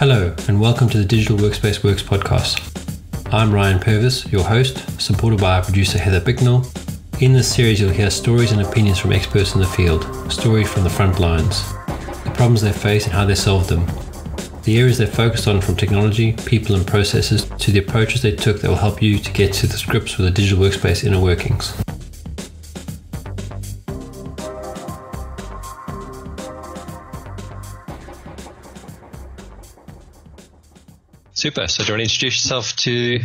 Hello, and welcome to the Digital Workspace Works podcast. I'm Ryan Purvis, your host, supported by our producer Heather Bicknell. In this series, you'll hear stories and opinions from experts in the field, stories from the front lines, the problems they face and how they solve them, the areas they focused on from technology, people, and processes to the approaches they took that will help you to get to the scripts with the digital workspace inner workings. Super. So, do you want to introduce yourself to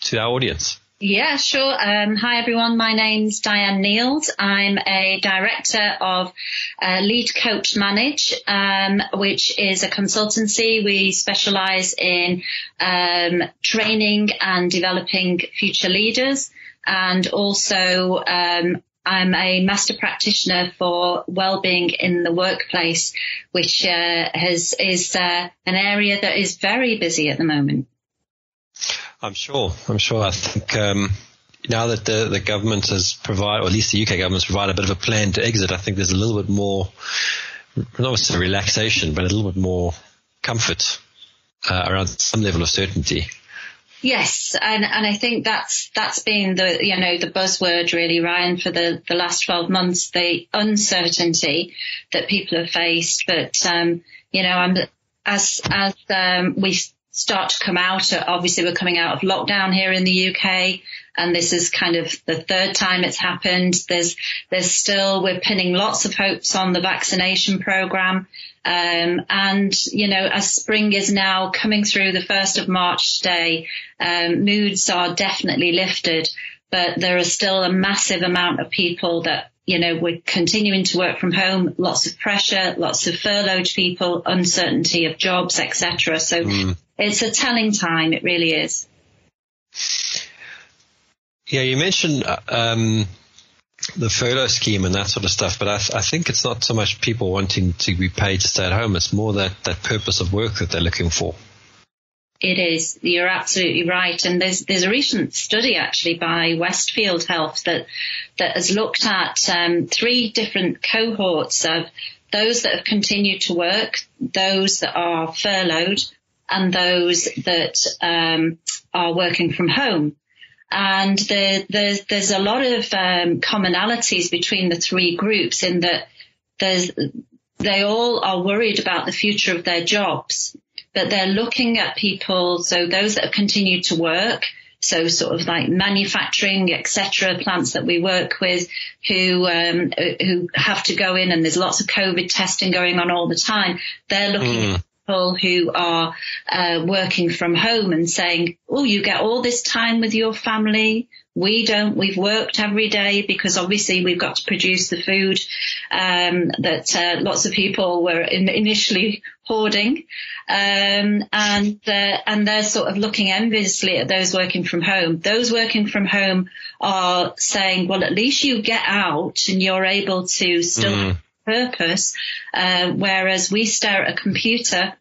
to our audience? Yeah, sure. Um, hi, everyone. My name's Diane Nield. I'm a director of uh, Lead Coach Manage, um, which is a consultancy. We specialize in um, training and developing future leaders and also um, I'm a master practitioner for well-being in the workplace, which uh, has, is uh, an area that is very busy at the moment. I'm sure. I'm sure. I think um, now that the, the government has provided, or at least the UK government has provided a bit of a plan to exit, I think there's a little bit more, not necessarily relaxation, but a little bit more comfort uh, around some level of certainty. Yes, and and I think that's that's been the you know the buzzword really, Ryan, for the the last twelve months, the uncertainty that people have faced. But um, you know, I'm as as um, we start to come out. Obviously, we're coming out of lockdown here in the UK, and this is kind of the third time it's happened. There's there's still we're pinning lots of hopes on the vaccination program, um, and you know as spring is now coming through the first of March today, um, moods are definitely lifted, but there is still a massive amount of people that you know, we're continuing to work from home, lots of pressure, lots of furloughed people, uncertainty of jobs, etc. So mm. it's a telling time. It really is. Yeah, you mentioned um, the furlough scheme and that sort of stuff, but I, th- I, think it's not so much people wanting to be paid to stay at home. It's more that, that purpose of work that they're looking for. It is. You're absolutely right. And there's there's a recent study actually by Westfield Health that that has looked at um, three different cohorts of those that have continued to work, those that are furloughed, and those that um, are working from home. And the, the, there's a lot of um, commonalities between the three groups in that they all are worried about the future of their jobs but they're looking at people, so those that have continued to work, so sort of like manufacturing, etc., plants that we work with who um, who have to go in, and there's lots of COVID testing going on all the time. They're looking mm. People who are uh, working from home and saying, "Oh, you get all this time with your family. We don't. We've worked every day because obviously we've got to produce the food um, that uh, lots of people were in, initially hoarding, um, and uh, and they're sort of looking enviously at those working from home. Those working from home are saying, well, at least you get out and you're able to still mm. Purpose, uh, whereas we stare at a computer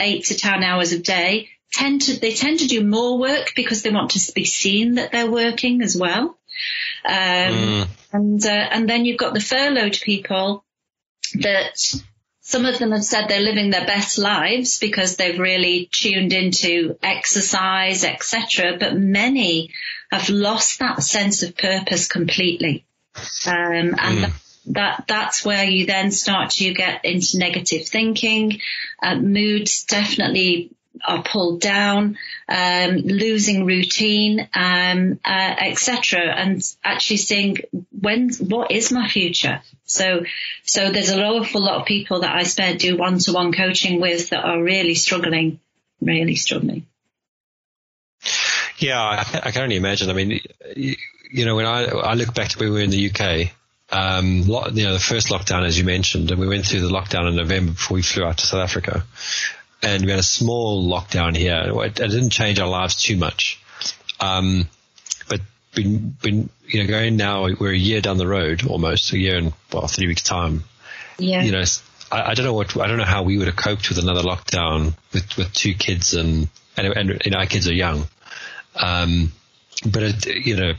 eight to ten hours a day tend to they tend to do more work because they want to be seen that they're working as well. Um, mm. And uh, and then you've got the furloughed people that some of them have said they're living their best lives because they've really tuned into exercise, etc. But many have lost that sense of purpose completely, um, and. Mm. That that's where you then start to get into negative thinking. Uh, moods definitely are pulled down, um, losing routine, um, uh, etc., and actually seeing when what is my future. So, so there's an awful lot of people that I spare do one-to-one coaching with that are really struggling, really struggling. Yeah, I, I can only imagine. I mean, you, you know, when I I look back to when we were in the UK, um, you know, the first lockdown, as you mentioned, and we went through the lockdown in November before we flew out to South Africa and we had a small lockdown here. It, it didn't change our lives too much. Um, but been, been, you know, going now, we're a year down the road, almost a year and well, three weeks time. Yeah. You know, I, I, don't know what, I don't know how we would have coped with another lockdown with, with two kids and, and, and, and our kids are young. Um, but it, you know,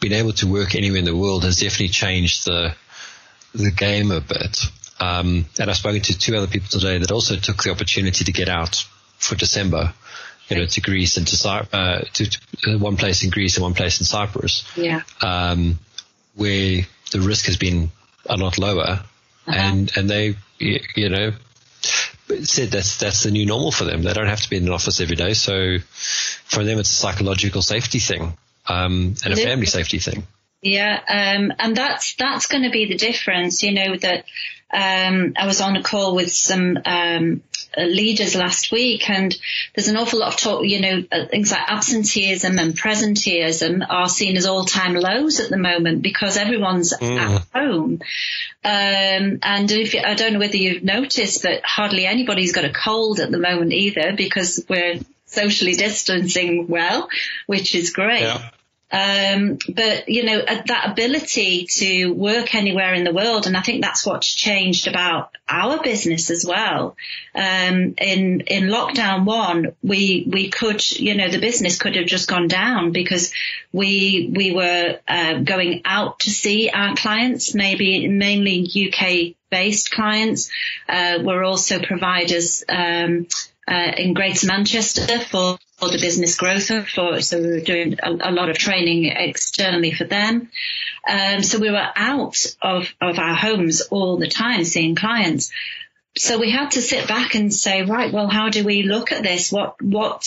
being able to work anywhere in the world has definitely changed the, the game a bit. Um, and I've spoken to two other people today that also took the opportunity to get out for December. You know, to Greece and to, uh, to, to one place in Greece and one place in Cyprus. Yeah. Um, where the risk has been a lot lower, uh-huh. and and they you know said that's that's the new normal for them. They don't have to be in an office every day, so for them it's a psychological safety thing um, and a family safety thing. Yeah, um, and that's that's going to be the difference. You know that um, I was on a call with some um, leaders last week, and there's an awful lot of talk. You know, uh, things like absenteeism and presenteeism are seen as all-time lows at the moment because everyone's mm. at home. Um, and if you, I don't know whether you've noticed, but hardly anybody's got a cold at the moment either because we're socially distancing well, which is great. Yeah. Um, but you know uh, that ability to work anywhere in the world, and I think that's what's changed about our business as well. Um, in in lockdown one, we we could, you know, the business could have just gone down because we we were uh, going out to see our clients, maybe mainly UK based clients. Uh, we're also providers um, uh, in Greater Manchester for for the business growth for so we were doing a, a lot of training externally for them. Um, so we were out of, of our homes all the time seeing clients. So we had to sit back and say, right, well, how do we look at this? What, what,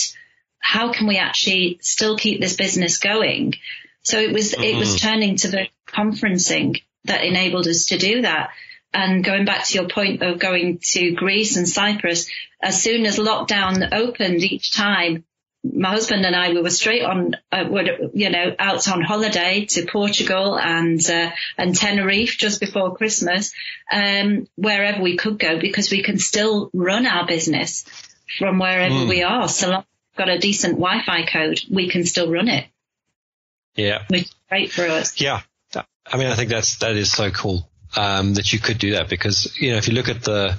how can we actually still keep this business going? So it was, mm-hmm. it was mm-hmm. turning to the conferencing that enabled us to do that. And going back to your point of going to Greece and Cyprus, as soon as lockdown opened each time, my husband and I, we were straight on, uh, you know, out on holiday to Portugal and, uh, and Tenerife just before Christmas, um, wherever we could go because we can still run our business from wherever mm. we are. So long as we've got a decent Wi-Fi code, we can still run it. Yeah. Which is great for us. Yeah. I mean, I think that's, that is so cool, um, that you could do that because, you know, if you look at the,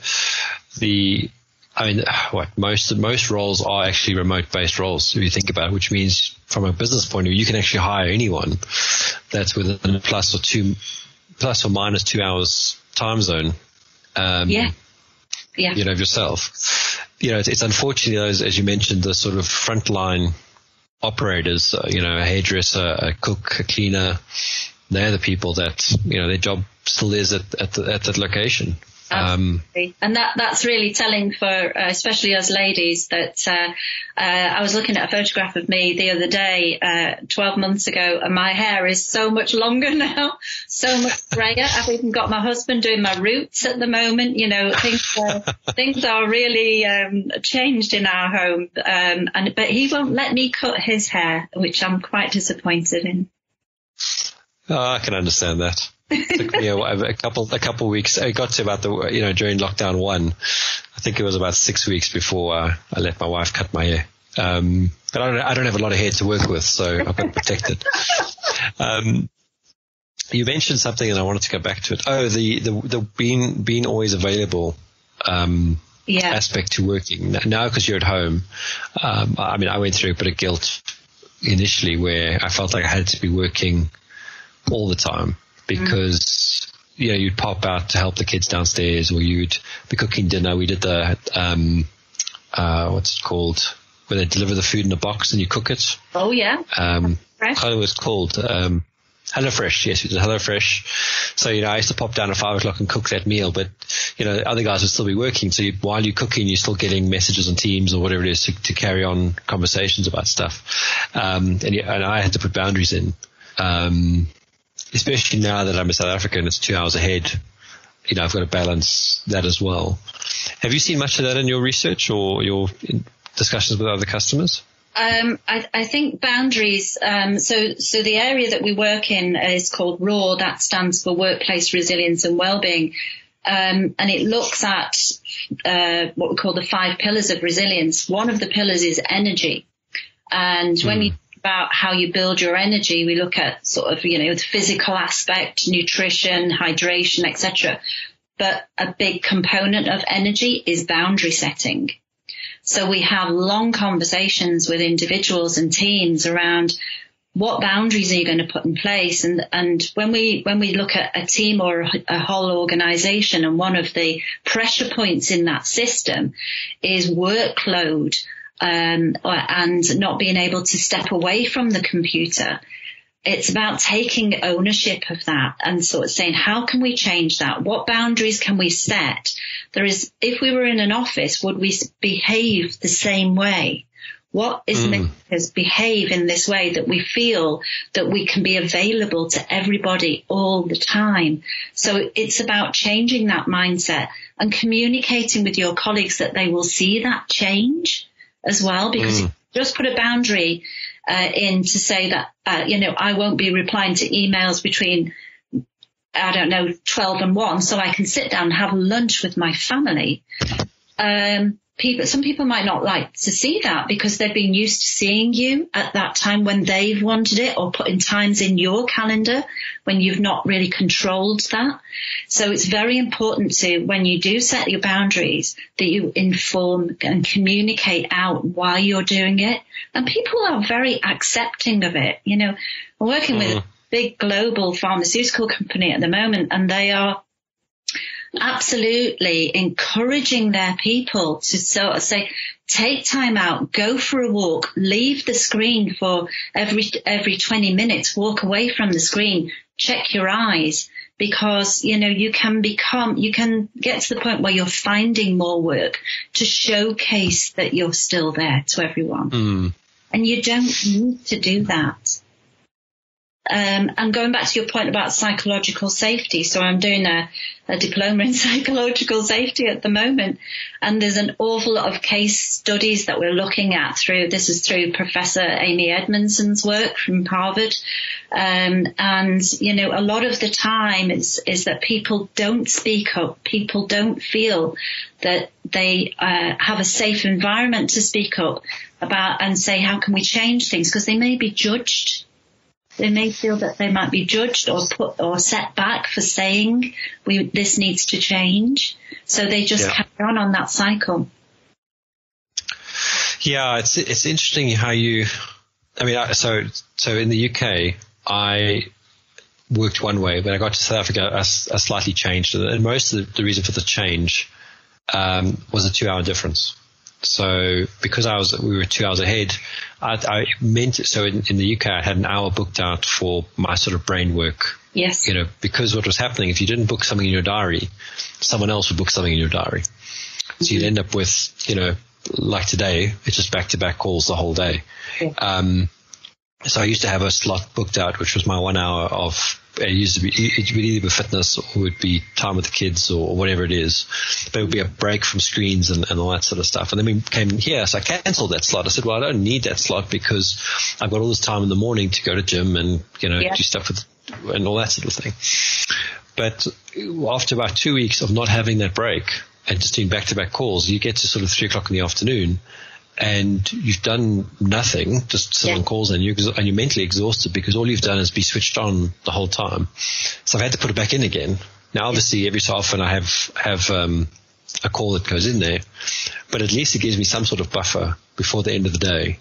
the, I mean, what most most roles are actually remote based roles if you think about it, which means from a business point of view, you can actually hire anyone that's within a plus or two, plus or minus two hours time zone. Um, yeah. Yeah. You know, yourself. You know, it's, it's unfortunately those, as you mentioned, the sort of frontline operators, uh, you know, a hairdresser, a cook, a cleaner, they're the people that, you know, their job still is at, at, at that location. Um, and that that's really telling for uh, especially us ladies that uh, uh, I was looking at a photograph of me the other day, uh, 12 months ago, and my hair is so much longer now, so much grayer. I've even got my husband doing my roots at the moment. You know, things things are really um, changed in our home, um, and but he won't let me cut his hair, which I'm quite disappointed in. Oh, I can understand that took me a, a, couple a couple weeks. I got to about the you know during lockdown one. I think it was about six weeks before uh, I let my wife cut my hair. Um, but I don't, I don't have a lot of hair to work with, so I've got protected. Um, you mentioned something, and I wanted to go back to it. Oh, the the, the being being always available. Um, yeah. aspect to working now because you're at home. Um, I mean, I went through a bit of guilt initially where I felt like I had to be working all the time because mm. you know you'd pop out to help the kids downstairs, or you'd be cooking dinner. We did the um, uh, what's it called where they deliver the food in a box and you cook it. Oh yeah. Um, Fresh. it was called. Um, HelloFresh, yes, we did HelloFresh. So, you know, I used to pop down at five o'clock and cook that meal, but, you know, other guys would still be working. So you, while you're cooking, you're still getting messages on Teams or whatever it is to, to carry on conversations about stuff. Um, and, and I had to put boundaries in. Um, especially now that I'm a South African, it's two hours ahead. You know, I've got to balance that as well. Have you seen much of that in your research or your discussions with other customers? Um, I, I, think boundaries. Um, so, so the area that we work in is called WRAW. That stands for Workplace Resilience and Wellbeing, um, and it looks at uh, what we call the five pillars of resilience. One of the pillars is energy, and when you hmm about how you build your energy, we look at sort of, you know, the physical aspect, nutrition, hydration, etc. But a big component of energy is boundary setting. So we have long conversations with individuals and teams around what boundaries are you going to put in place? And, and when we, when we look at a team or a, a whole organization and one of the pressure points in that system is workload, um, and not being able to step away from the computer, it's about taking ownership of that and sort of saying, how can we change that? What boundaries can we set? There is, if we were in an office, would we behave the same way? What is mm. making us behave in this way that we feel that we can be available to everybody all the time? So it's about changing that mindset and communicating with your colleagues that they will see that change as well because mm. just put a boundary uh, in to say that, uh, you know, I won't be replying to emails between I don't know, 12 and 1, so I can sit down and have lunch with my family. Um, people, some people might not like to see that because they've been used to seeing you at that time when they've wanted it or putting times in your calendar when you've not really controlled that. So it's very important to, when you do set your boundaries, that you inform and communicate out why you're doing it. And people are very accepting of it. You know, I'm working mm. with a big global pharmaceutical company at the moment and they are absolutely encouraging their people to sort of say, take time out, go for a walk, leave the screen for every, every 20 minutes, walk away from the screen, check your eyes because, you know, you can become, you can get to the point where you're finding more work to showcase that you're still there to everyone. Mm. And you don't need to do that. Um, and going back to your point about psychological safety, so I'm doing a, a, diploma in psychological safety at the moment, and there's an awful lot of case studies that we're looking at through. This is through Professor Amy Edmondson's work from Harvard, um, and you know a lot of the time is is that people don't speak up, people don't feel that they uh, have a safe environment to speak up about and say how can we change things because they may be judged they may feel that they might be judged or put or set back for saying we this needs to change. So they just yeah. carry on on that cycle. Yeah, it's it's interesting how you. I mean, so so in the UK, I worked one way, but I got to South Africa, I, I slightly changed, and most of the, the reason for the change um, was a two-hour difference. So because I was, we were two hours ahead, I, I meant, so in, in, the UK, I had an hour booked out for my sort of brain work. Yes. You know, because what was happening, if you didn't book something in your diary, someone else would book something in your diary. So mm-hmm. you'd end up with, you know, like today, it's just back to back calls the whole day. Yeah. Um, so I used to have a slot booked out, which was my one hour of it used to be it would either be fitness or it would be time with the kids or whatever it is. But it would be a break from screens and, and all that sort of stuff. And then we came here, so I cancelled that slot. I said, well, I don't need that slot because I've got all this time in the morning to go to gym and you know yeah. do stuff with and all that sort of thing. But after about two weeks of not having that break and just doing back to back calls, you get to sort of three o'clock in the afternoon and you've done nothing, just sit yeah. on calls and you're, and you're mentally exhausted because all you've done is be switched on the whole time. So I've had to put it back in again. Now, obviously, every so often I have, have, um, a call that goes in there, but at least it gives me some sort of buffer before the end of the day.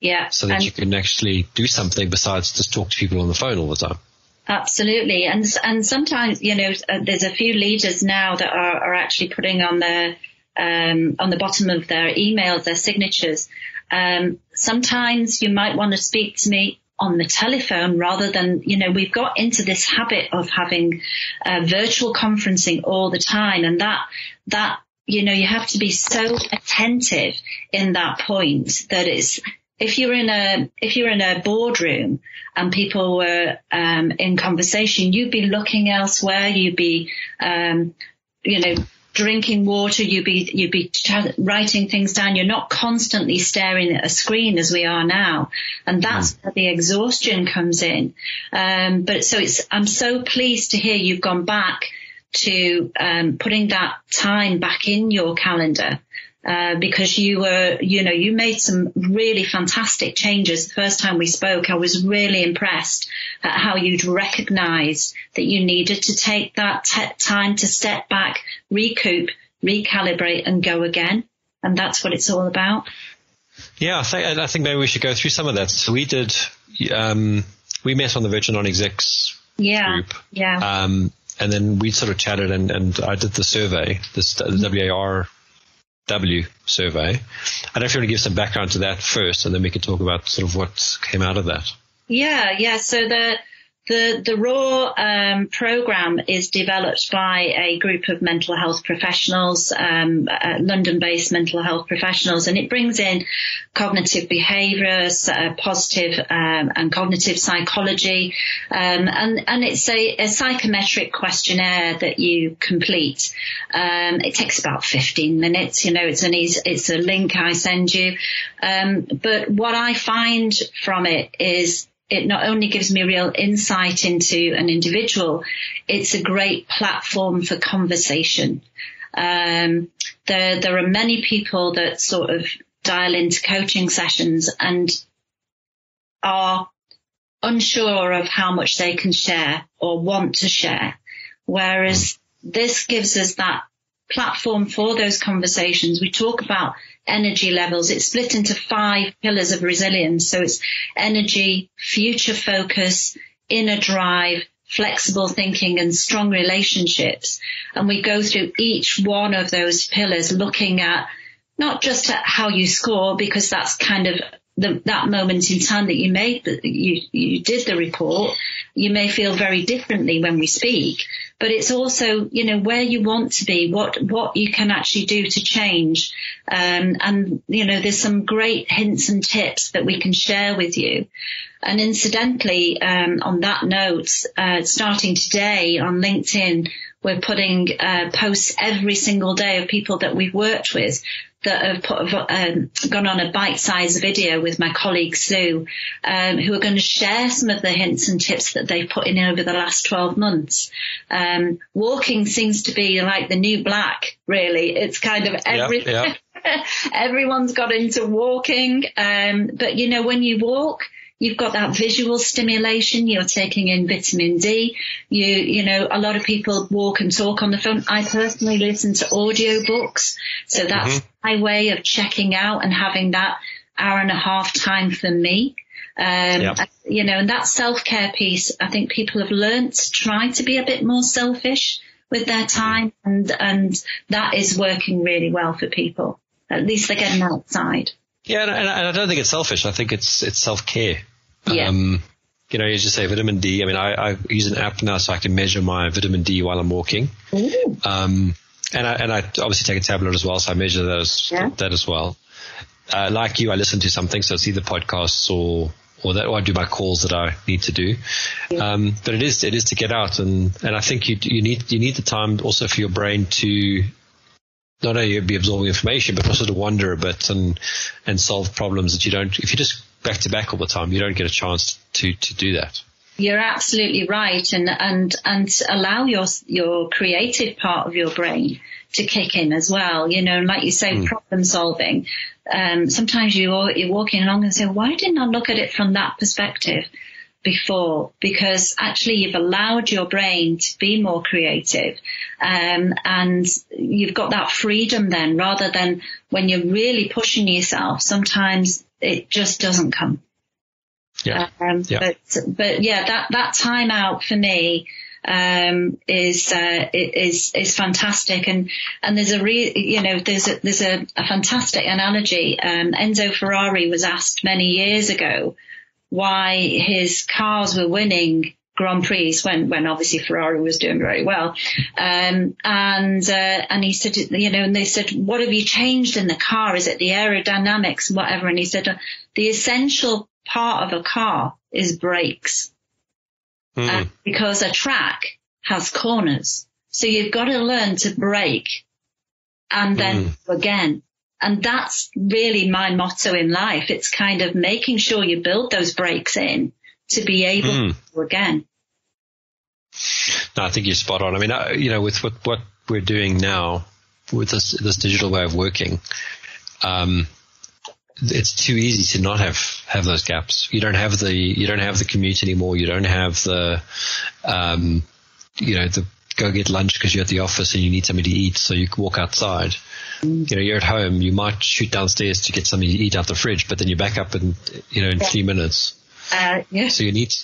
Yeah. So that you can actually do something besides just talk to people on the phone all the time. Absolutely. And, and sometimes, you know, uh, there's a few leaders now that are, are actually putting on their, um, on the bottom of their emails, their signatures. Um, sometimes you might want to speak to me on the telephone rather than, you know, we've got into this habit of having uh, virtual conferencing all the time and that, that, you know, you have to be so attentive in that point that it's, if you're in a, if you're in a boardroom and people were, um, in conversation, you'd be looking elsewhere, you'd be, um, you know, drinking water, you'd be, you'd be writing things down. You're not constantly staring at a screen as we are now. And that's mm. where the exhaustion comes in. Um, but so it's, I'm so pleased to hear you've gone back to, um, putting that time back in your calendar. Uh, because you were, you know, you made some really fantastic changes. The first time we spoke, I was really impressed at how you'd recognized that you needed to take that t- time to step back, recoup, recalibrate and go again. And that's what it's all about. Yeah, I think, I think maybe we should go through some of that. So we did, um, we met on the Virgin Non-Execs yeah, group. Yeah. Um, and then we sort of chatted and, and I did the survey, this the WRAW survey. I don't know if you want to give some background to that first and then we can talk about sort of what came out of that. Yeah, yeah. So the the, the WRAW um, program is developed by a group of mental health professionals, um, uh, London-based mental health professionals, and it brings in cognitive behaviours, uh, positive um, and cognitive psychology, um, and and it's a, a, psychometric questionnaire that you complete. Um, it takes about 15 minutes. You know, it's an easy, it's a link I send you, um, but what I find from it is it not only gives me real insight into an individual, it's a great platform for conversation. Um, there, there are many people that sort of dial into coaching sessions and are unsure of how much they can share or want to share. Whereas this gives us that platform for those conversations. We talk about energy levels. It's split into five pillars of resilience. So it's energy, future focus, inner drive, flexible thinking and strong relationships. And we go through each one of those pillars looking at not just at how you score because that's kind of the, that moment in time that you made that you, you did the report, you may feel very differently when we speak, but it's also, you know, where you want to be, what, what you can actually do to change. Um, and, you know, there's some great hints and tips that we can share with you. And incidentally, um, on that note, uh, starting today on LinkedIn, we're putting uh, posts every single day of people that we've worked with that have put, um, gone on a bite-sized video with my colleague Sue, um, who are going to share some of the hints and tips that they've put in over the last 12 months. Um, walking seems to be like the new black, really. It's kind of every, yep, yep. everyone's got into walking. Um, but you know, when you walk, You've got that visual stimulation. You're taking in vitamin D. You, you know, a lot of people walk and talk on the phone. I personally listen to audio books. So that's mm-hmm. my way of checking out and having that hour and a half time for me. Um, yep. you know, and that self-care piece, I think people have learned to try to be a bit more selfish with their time and, and that is working really well for people. At least they're getting outside. Yeah, and, and I don't think it's selfish. I think it's it's self care. Yeah. Um, you know, as you just say vitamin D. I mean, I, I, use an app now so I can measure my vitamin D while I'm walking. Um, and I and I obviously take a tablet as well, so I measure that as, yeah. that as well. Uh, like you, I listen to something, so it's either podcasts or or that, or I do my calls that I need to do. Yeah. Um, but it is it is to get out, and and I think you you need you need the time also for your brain to not only be absorbing information, but also to wonder a bit and and solve problems that you don't. If you just back to back all the time, you don't get a chance to to do that. You're absolutely right, and and and allow your your creative part of your brain to kick in as well. You know, like you say, mm. problem solving. Um, sometimes you you're walking along and say, why didn't I look at it from that perspective? before because actually you've allowed your brain to be more creative um, and you've got that freedom then rather than when you're really pushing yourself sometimes it just doesn't come yeah. Um, yeah. but but yeah that that time out for me um, is uh, is is fantastic, and and there's a re, you know there's a there's a, a fantastic analogy. Um, Enzo Ferrari was asked many years ago why his cars were winning Grand Prix when, when obviously Ferrari was doing very well. Um, and, uh, and he said, you know, and they said, what have you changed in the car? Is it the aerodynamics, whatever? And he said, uh, the essential part of a car is brakes. Mm. Uh, because a track has corners. So you've got to learn to brake and then mm. again. And that's really my motto in life. It's kind of making sure you build those brakes in to be able mm. to again. No, I think you're spot on. I mean, uh, you know, with what, what we're doing now with this, this digital way of working, um, it's too easy to not have, have those gaps. You don't have the, you don't have the commute anymore. You don't have the, um, you know, the, go get lunch because you're at the office and you need something to eat, so you walk outside. Mm. You know, you're at home, you might shoot downstairs to get something to eat out the fridge, but then you're back up in, you know, in yeah. three minutes. Uh, yeah. So you need.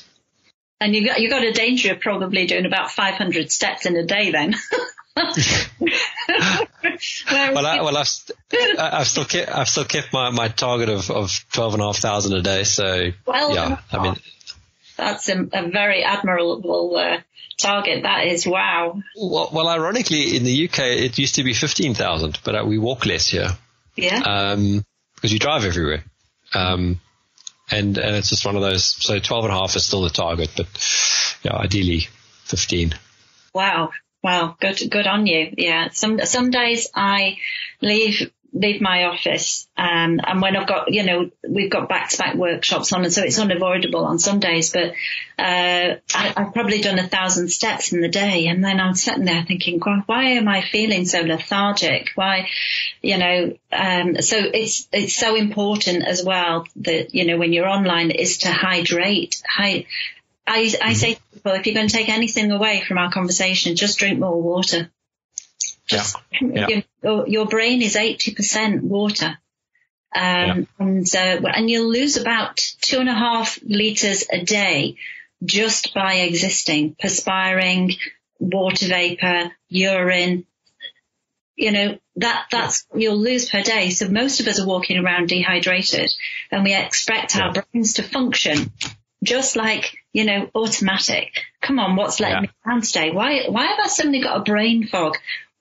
And you got you got a danger of probably doing about 500 steps in a day then. well, I, well, I've, I've still kept, I've still kept my, my target of, of 12 and a half thousand a day. So well, yeah, I mean, that's a, a very admirable uh, target. That is wow. Well, well, ironically, in the UK, it used to be 15,000, but uh, we walk less here. Yeah. Um, because you drive everywhere. Um, and, and it's just one of those. So 12 and a half is still the target, but yeah, ideally 15. Wow. Wow, good, good on you. Yeah, some some days I leave leave my office, um, and when I've got, you know, we've got back to back workshops on, and so it's unavoidable on some days. But uh, I, have probably done a thousand steps in the day, and then I'm sitting there thinking, God, why am I feeling so lethargic? Why, you know? Um, so it's it's so important as well that you know when you're online is to hydrate. Hy- I, I mm-hmm. say to people, if you're going to take anything away from our conversation, just drink more water. Just, yeah. Yeah. Your, your, brain is 80% water. Um, yeah. and, uh, and you'll lose about two and a half liters a day just by existing, perspiring, water vapor, urine, you know, that, that's, you'll lose per day. So most of us are walking around dehydrated and we expect our brains to function just like, you know, automatic. Come on, what's letting yeah. me down today? Why, why have I suddenly got a brain fog?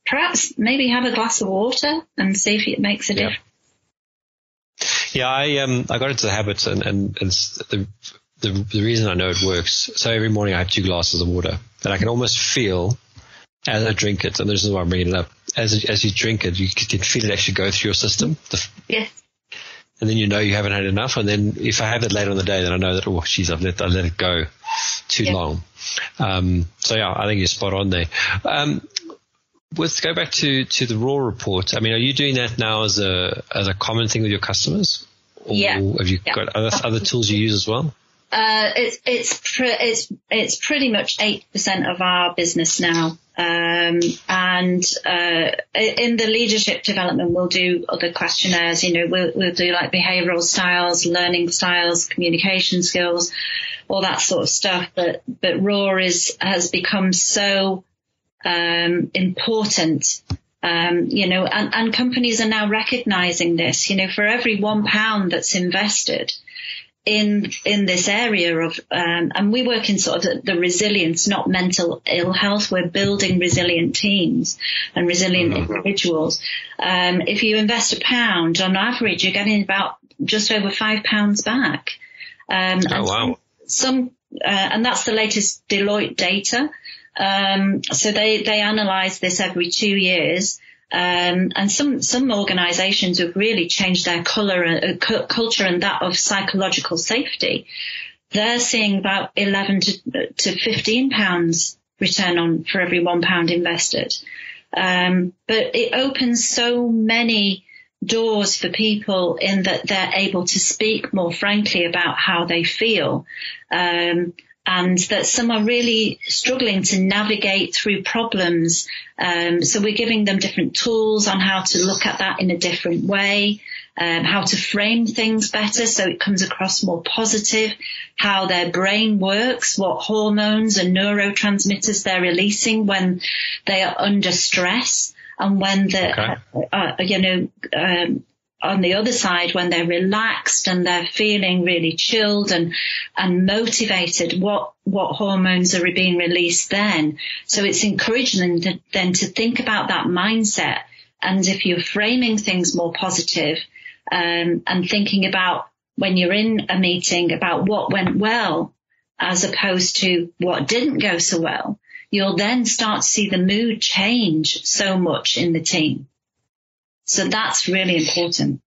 Perhaps maybe have a glass of water and see if it makes a yeah. difference. Yeah, I um I got into the habit and and, and the, the the reason I know it works. So every morning I have two glasses of water, and I can almost feel as I drink it, and this is why I'm bringing it up. As as you drink it, you can feel it actually go through your system. The, yes and then you know you haven't had enough. And then if I have it later in the day, then I know that oh, geez, I've let I let it go too long. Um, so yeah, I think you're spot on there. Um, with go back to to the WRAW report. I mean, are you doing that now as a as a common thing with your customers? Or yeah. Have you yeah. got other other tools you use as well? Uh, it's it's pre- it's it's pretty much eight percent of our business now. Um, and uh, in the leadership development, we'll do other questionnaires. You know, we'll, we'll do like behavioural styles, learning styles, communication skills, all that sort of stuff. But but WRAW is has become so um, important. Um, you know, and, and companies are now recognizing this. You know, for every one pound that's invested, in in this area of um, and we work in sort of the, the, resilience not mental ill health we're building resilient teams and resilient mm-hmm. individuals um, if you invest a pound on average you're getting about just over five pounds back um, oh wow some uh, and that's the latest Deloitte data um, so they they analyze this every two years um, and some some organisations have really changed their color, uh, cu- culture and that of psychological safety. They're seeing about 11 to, to 15 pounds return on for every one pound invested. Um, but it opens so many doors for people in that they're able to speak more frankly about how they feel. Um, and that some are really struggling to navigate through problems. Um, so we're giving them different tools on how to look at that in a different way, um, how to frame things better so it comes across more positive, how their brain works, what hormones and neurotransmitters they're releasing when they are under stress and when the, okay. uh, uh, you know, um, on the other side, when they're relaxed and they're feeling really chilled and, and motivated, what, what hormones are being released then? So it's encouraging them to, then to think about that mindset. And if you're framing things more positive, um, and thinking about when you're in a meeting about what went well as opposed to what didn't go so well, you'll then start to see the mood change so much in the team. So that's really important.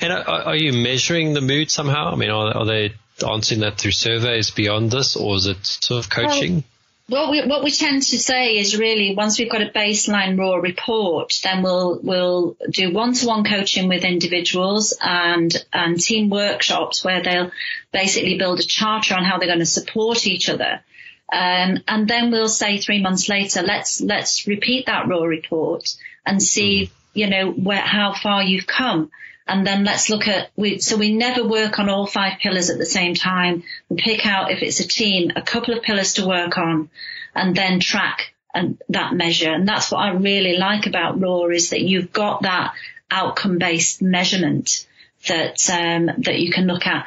And are, are you measuring the mood somehow? I mean, are, are, they answering that through surveys beyond this, or is it sort of coaching? Well, what we, what we tend to say is really once we've got a baseline WRAW report, then we'll we'll do one-to-one coaching with individuals and and team workshops where they'll basically build a charter on how they're going to support each other Um, and then we'll say three months later, let's let's repeat that WRAW report and see, mm. you know, where how far you've come. And then let's look at we so we never work on all five pillars at the same time. We pick out if it's a team, a couple of pillars to work on, and then track and that measure. And that's what I really like about WRAW is that you've got that outcome based measurement that um, that you can look at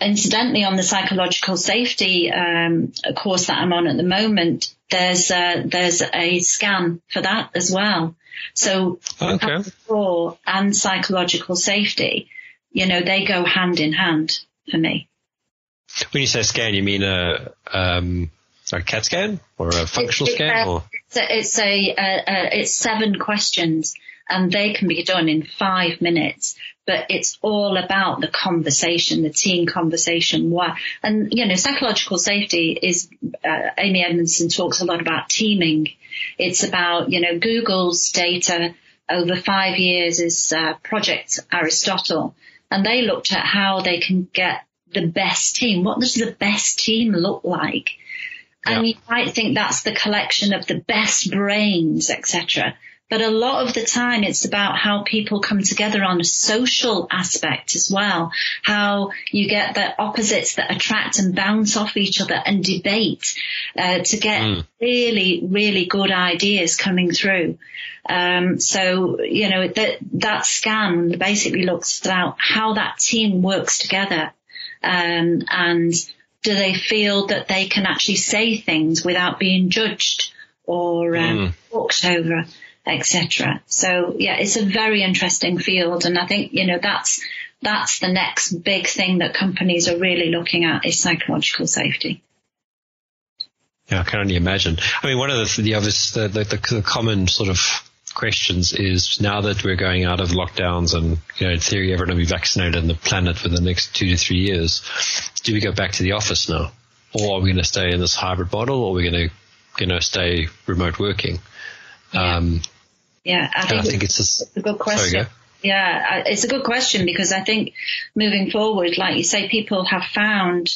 incidentally, on the psychological safety um, course that I'm on at the moment, there's a, there's a scan for that as well. So okay. and psychological safety, you know, they go hand in hand for me. When you say scan, you mean a um, a CAT scan or a functional it's, scan? or? It's a, it's a, a, a it's seven questions and they can be done in five minutes. But it's all about the conversation, the team conversation. Why? And you know, psychological safety is. Uh, Amy Edmondson talks a lot about teaming. It's about you know Google's data over five years is uh, Project Aristotle, and they looked at how they can get the best team. What does the best team look like? And yeah. you might think that's the collection of the best brains, etc. But a lot of the time it's about how people come together on a social aspect as well. How you get the opposites that attract and bounce off each other and debate uh, to get mm. really, really good ideas coming through. Um, so, you know, that, that scan basically looks at how that team works together. Um, and do they feel that they can actually say things without being judged or um, mm. walked over? Etc. So yeah, it's a very interesting field, and I think you know that's that's the next big thing that companies are really looking at is psychological safety. Yeah, I can only imagine. I mean, one of the the obvious the, the, the common sort of questions is now that we're going out of lockdowns and you know in theory everyone will be vaccinated on the planet for the next two to three years, do we go back to the office now, or are we going to stay in this hybrid model, or are we going to you know stay remote working? Yeah. Um, yeah, I think, I think it's, a, it's, a, good question. Yeah, it's a good question because I think moving forward, like you say, people have found.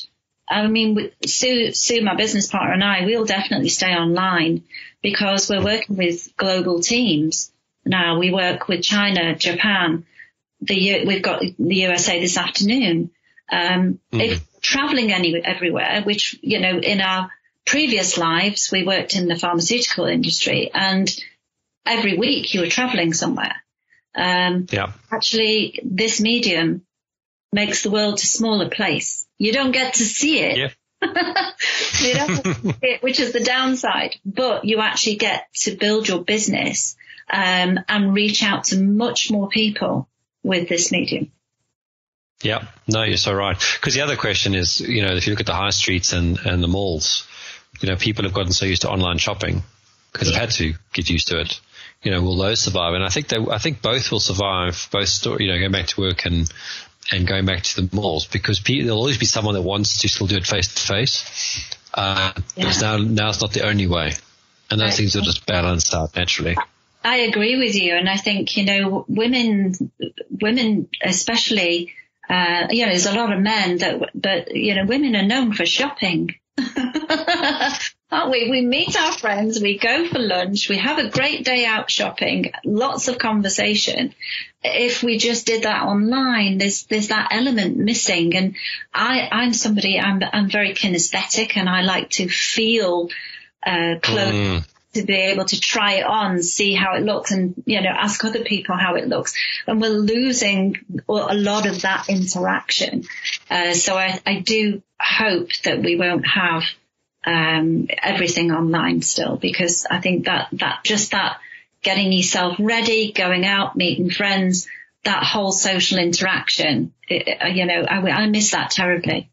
I mean, Sue, Sue, my business partner, and I, we'll definitely stay online because we're working with global teams now. We work with China, Japan. The we've got the USA this afternoon. Um, mm-hmm. If traveling any everywhere, which you know, in our previous lives, we worked in the pharmaceutical industry and every week you were traveling somewhere. Um, yeah. Actually, this medium makes the world a smaller place. You don't get to see it. Yeah. you know, which is the downside, but you actually get to build your business um, and reach out to much more people with this medium. Yeah, no, you're so right. Because the other question is, you know, if you look at the high streets and, and the malls, you know, people have gotten so used to online shopping because yeah. they've had to get used to it you know, will those survive? And I think they, I think both will survive. Both, story, you know, going back to work and and going back to the malls because there'll always be someone that wants to still do it face to face. Because now now it's not the only way, and those right. things will just balance out naturally. I agree with you, and I think you know women, women especially. Uh, you know, there's a lot of men that, but you know, women are known for shopping. aren't we? We meet our friends, we go for lunch, we have a great day out shopping, lots of conversation. If we just did that online, there's there's that element missing. And I I'm somebody I'm I'm very kinesthetic and I like to feel uh, clothes. Mm. To be able to try it on, see how it looks, and you know, ask other people how it looks, and we're losing a lot of that interaction. Uh, so I, I do hope that we won't have um, everything online still because I think that that just that getting yourself ready, going out, meeting friends, that whole social interaction, it, uh, you know, I, I, miss that terribly.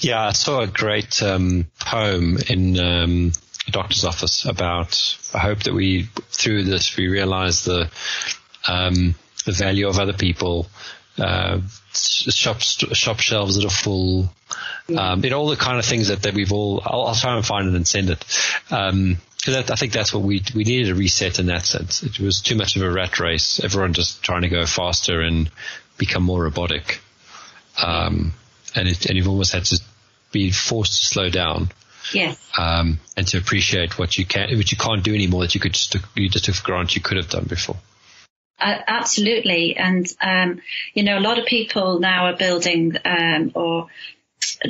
Yeah, I saw a great um, poem in um, a doctor's office about. I hope that we through this we realize the um, the value of other people. Uh, shop shop shelves that are full, um, you know, all the kind of things that, that we've all. I'll, I'll try and find it and send it. Um, that, I think that's what we we needed a reset in that sense. It was too much of a rat race. Everyone just trying to go faster and become more robotic, um, and it, and you've almost had to be forced to slow down. Yes. Um, and to appreciate what you can, what you can't do anymore that you could just, you just took for granted you could have done before. Uh, absolutely. And, um, you know, a lot of people now are building, um, or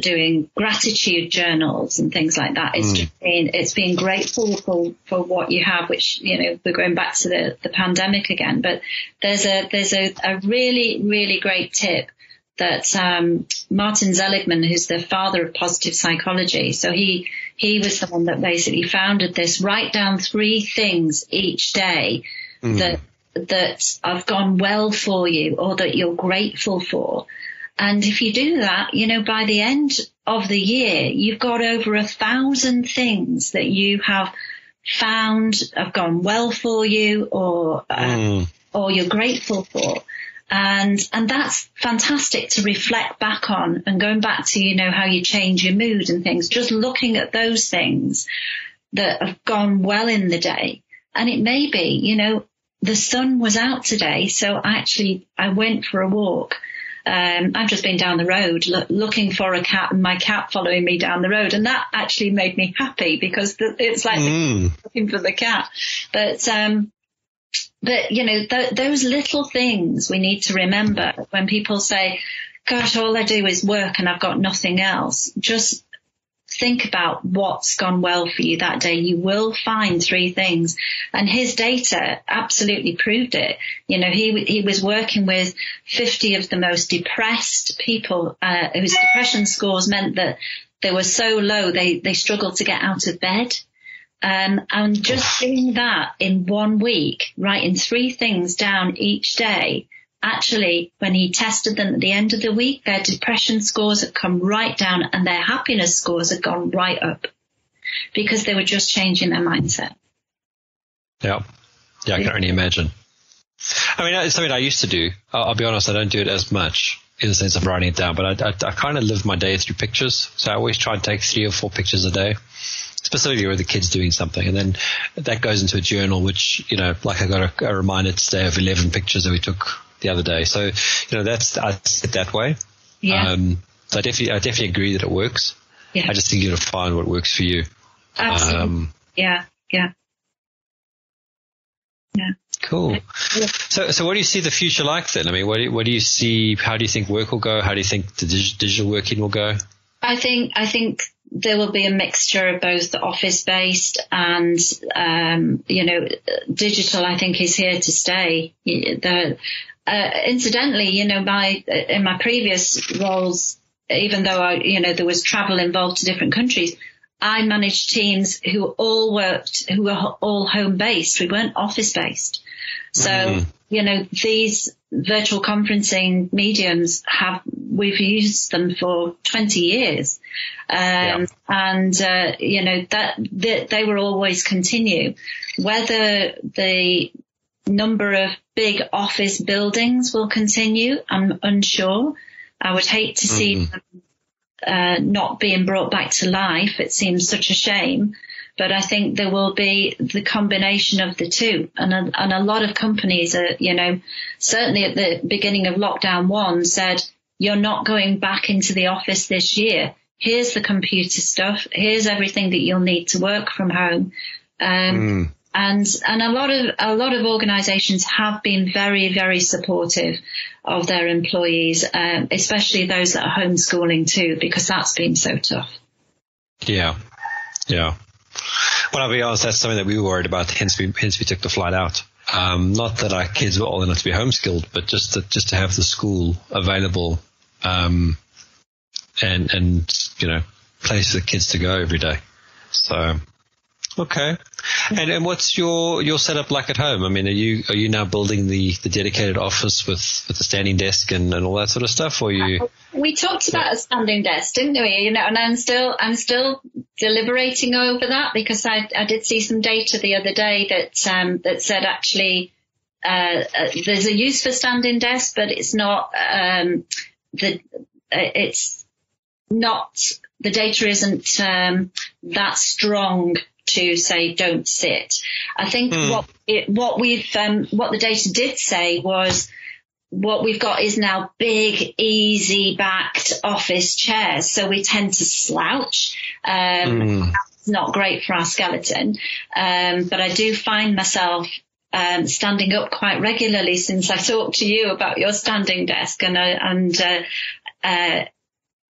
doing gratitude journals and things like that. It's mm. just been, it's been grateful for, for what you have, which, you know, we're going back to the, the pandemic again, but there's a, there's a, a really, really great tip that, um, Martin Seligman, who's the father of positive psychology. So he, he was the one that basically founded this. Write down three things each day mm. that, that have gone well for you or that you're grateful for. And if you do that, you know, by the end of the year, you've got over a thousand things that you have found have gone well for you or, uh, mm. or you're grateful for. And, and that's fantastic to reflect back on and going back to, you know, how you change your mood and things, just looking at those things that have gone well in the day. And it may be, you know, the sun was out today. So I actually I went for a walk um, I've just been down the road lo- looking for a cat and my cat following me down the road. And that actually made me happy because the, it's like mm. looking for the cat. But, um, but you know, th- those little things we need to remember when people say, gosh, all I do is work and I've got nothing else. Just think about what's gone well for you that day, you will find three things. And his data absolutely proved it. You know, he, he was working with 50 of the most depressed people, uh, whose depression scores meant that they were so low, they, they struggled to get out of bed. Um, and just doing that in one week, writing three things down each day, actually, when he tested them at the end of the week, their depression scores had come right down and their happiness scores had gone right up because they were just changing their mindset. Yeah. Yeah, I can only imagine. I mean, it's something I used to do. I'll, I'll, be honest, I don't do it as much in the sense of writing it down, but I, I, I kind of live my day through pictures. So I always try and take three or four pictures a day specifically with the kids doing something. And then that goes into a journal, which, you know, like I got a, a reminder today of 11 pictures that we took the other day. So, you know, that's, I see it that way. Yeah. Um, so I definitely, I definitely agree that it works. Yeah. I just think you got to find what works for you. Absolutely. Um, yeah. Yeah. Yeah. Cool. So, so what do you see the future like then? I mean, what do, what do you see? How do you think work will go? How do you think the digital working will go? I think, I think there will be a mixture of both the office based and, um, you know, digital, I think is here to stay. The, uh, incidentally, you know, my, in my previous roles, even though I, you know, there was travel involved to different countries, I managed teams who all worked, who were all home based. We weren't office based. So, mm-hmm. you know, these virtual conferencing mediums have, we've used them for 20 years. Um, yeah. and, uh, you know, that, that they will always continue. Whether the number of big office buildings will continue, I'm unsure. I would hate to see mm-hmm. them uh, not being brought back to life. It seems such a shame. But I think there will be the combination of the two. And a, and a lot of companies are, you know, certainly at the beginning of lockdown one said, you're not going back into the office this year. Here's the computer stuff. Here's everything that you'll need to work from home. Um, mm. And, and a lot of, a lot of organizations have been very, very supportive of their employees, um, especially those that are homeschooling too, because that's been so tough. Yeah. Yeah. Well, I'll be honest, that's something that we were worried about. Hence we, hence we took the flight out. Um, not that our kids were old enough to be homeschooled, but just to, just to have the school available, um, and, and, you know, place for the kids to go every day. So, Okay. And and what's your your setup like at home? I mean, are you are you now building the, the dedicated office with, with the standing desk and, and all that sort of stuff, or you? We talked about a standing desk, didn't we? You know, and I'm still I'm still deliberating over that because I I did see some data the other day that um that said actually uh, uh there's a use for standing desk, but it's not um the uh, it's not the data isn't um, that strong to say don't sit. I think mm. what it, what we've um, what the data did say was what we've got is now big, easy backed office chairs. So we tend to slouch. Um, mm. That's not great for our skeleton. Um, but I do find myself um, standing up quite regularly since I talked to you about your standing desk and, uh, and, uh, uh,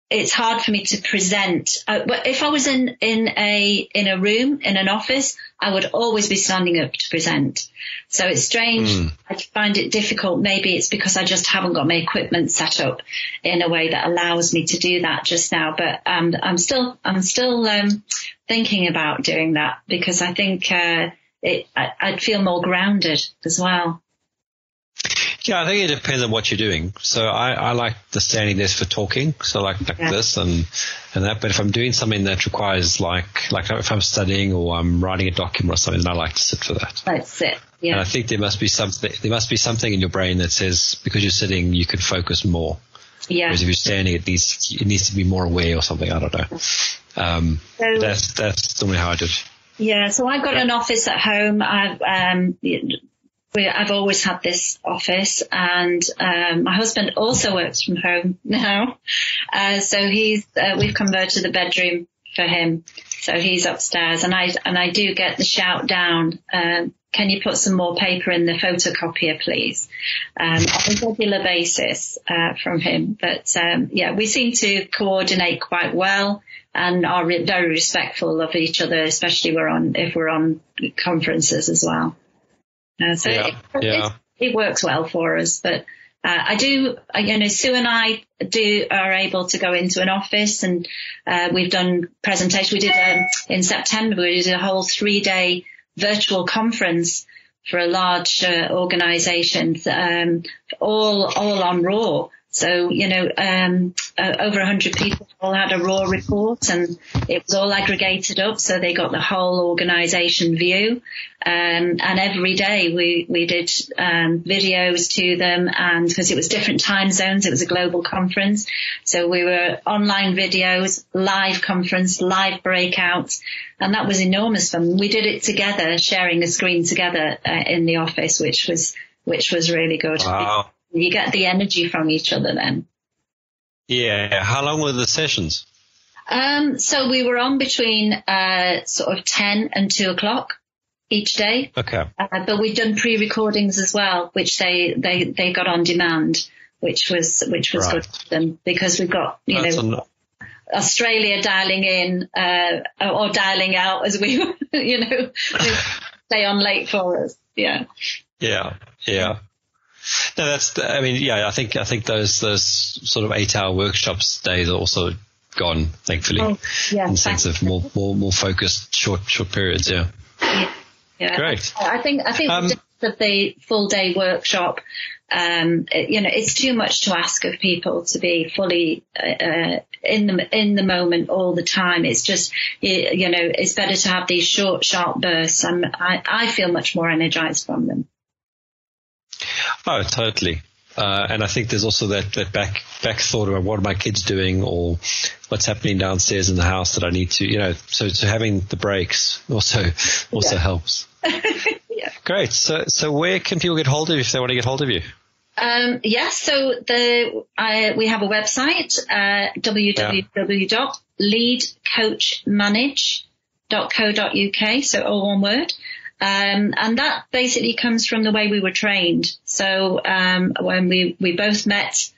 it's hard for me to present. Uh, if I was in, in a, in a room, in an office, I would always be standing up to present. So it's strange. Mm. I find it difficult. Maybe it's because I just haven't got my equipment set up in a way that allows me to do that just now. But um, I'm still, I'm still um, thinking about doing that because I think uh, it, I, I'd feel more grounded as well. Yeah, I think it depends on what you're doing. So I, I like the standing desk for talking, so like, like yeah. this and and that. But if I'm doing something that requires like like if I'm studying or I'm writing a document or something, then I like to sit for that. Let's sit. Yeah. And I think there must be something there must be something in your brain that says because you're sitting, you can focus more. Yeah. Whereas if you're standing, it needs it needs to be more aware or something. I don't know. Um, so, that's that's normally how I do it. Yeah, so I've got an office at home. I've um, I've always had this office and um, my husband also works from home now. Uh, so he's, uh, we've converted the bedroom for him. So he's upstairs and I, and I do get the shout down, um, can you put some more paper in the photocopier, please? Um, on a regular basis, uh, from him. But, um, yeah, we seem to coordinate quite well and are re- very respectful of each other, especially we're on, if we're on conferences as well. Uh, so yeah, it, yeah. it, works well for us, but uh, I do, you know, Sue and I do are able to go into an office and uh, we've done presentations. We did um, in September. We did a whole three day virtual conference for a large uh, organisation, um, all all on WRAW. So, you know, um, uh, over 100 people all had a WRAW report and it was all aggregated up. So they got the whole organization view. Um, and every day we, we did, um, videos to them and because it was different time zones, it was a global conference. So we were online videos, live conference, live breakouts. And that was enormous fun. We did it together, sharing a screen together uh, in the office, which was, which was really good. Wow. You get the energy from each other then. Yeah. How long were the sessions? Um, so we were on between uh, sort of 10 and 2 o'clock each day. Okay. Uh, but we've done pre-recordings as well, which they, they, they got on demand, which was, which was right. good for them because we've got, you That's know, Australia dialing in, uh, or dialing out as we, you know, stay on late for us. Yeah. Yeah. Yeah. No, that's. I mean, yeah, I think I think those those sort of eight hour workshops days are also gone, thankfully. Oh, yeah, in sense of more more more focused short short periods. Yeah. Yeah. yeah. Great. I think I think um, of the full day workshop. Um, it, you know, it's too much to ask of people to be fully uh, in the in the moment all the time. It's just you, you know, it's better to have these short, sharp bursts. and I I feel much more energized from them. Oh, totally. Uh, and I think there's also that, that back back thought about what are my kids doing or what's happening downstairs in the house that I need to, you know, so, so having the breaks also also yeah. helps. yeah. Great. So so where can people get hold of you if they want to get hold of you? Um, yes, so the uh, we have a website, uh, www.leadcoachmanage.co.uk, so all one word. Um, and that basically comes from the way we were trained. So um, when we, we both met,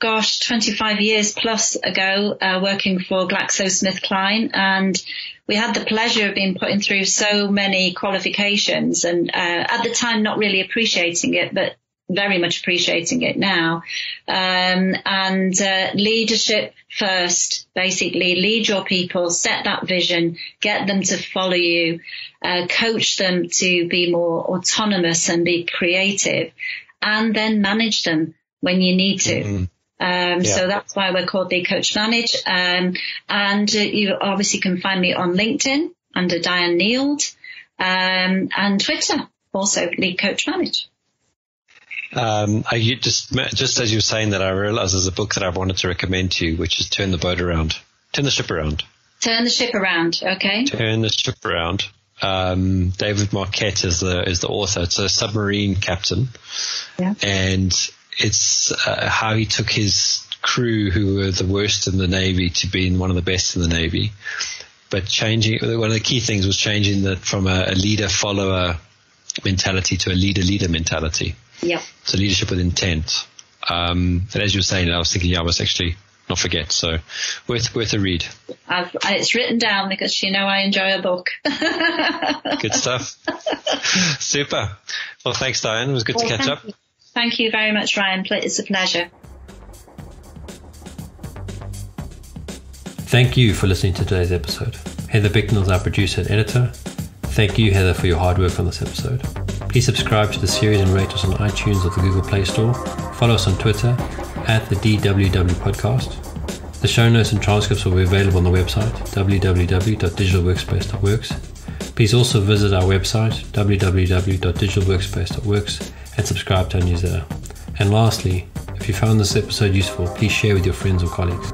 gosh, 25 years plus ago, uh, working for GlaxoSmithKline, and we had the pleasure of being putting through so many qualifications, and uh, at the time not really appreciating it, but very much appreciating it now. Um, and uh, leadership first, basically lead your people, set that vision, get them to follow you, uh, coach them to be more autonomous and be creative, and then manage them when you need to. Mm-hmm. Um, yeah. So that's why we're called the Coach Manage. Um, and uh, you obviously can find me on LinkedIn under Diane Nield, um, and Twitter also Lead Coach Manage. Um, I just just as you were saying that, I realized there's a book that I wanted to recommend to you, which is "Turn the Boat Around," "Turn the Ship Around." Turn the ship around. Okay. Turn the ship around. Um, David Marquet is the is the author. It's a submarine captain, yeah. and it's uh, how he took his crew who were the worst in the Navy to being one of the best in the Navy. But changing, one of the key things was changing that from a, a leader follower mentality to a leader leader mentality. Yeah. So leadership with intent. Um, and as you were saying, I was thinking, yeah, I must actually not forget. So worth worth a read. I've, it's written down because you know I enjoy a book. good stuff. Super. Well, thanks, Diane. It was good well, to catch thank up. You. Thank you very much, Ryan. It's a pleasure. Thank you for listening to today's episode. Heather Bicknell is our producer and editor. Thank you, Heather, for your hard work on this episode. Please subscribe to the series and rate us on iTunes or the Google Play Store. Follow us on Twitter at the DWW Podcast. The show notes and transcripts will be available on the website www.digitalworkspace.works. Please also visit our website www.digitalworkspace.works and subscribe to our newsletter. And lastly, if you found this episode useful, please share with your friends or colleagues.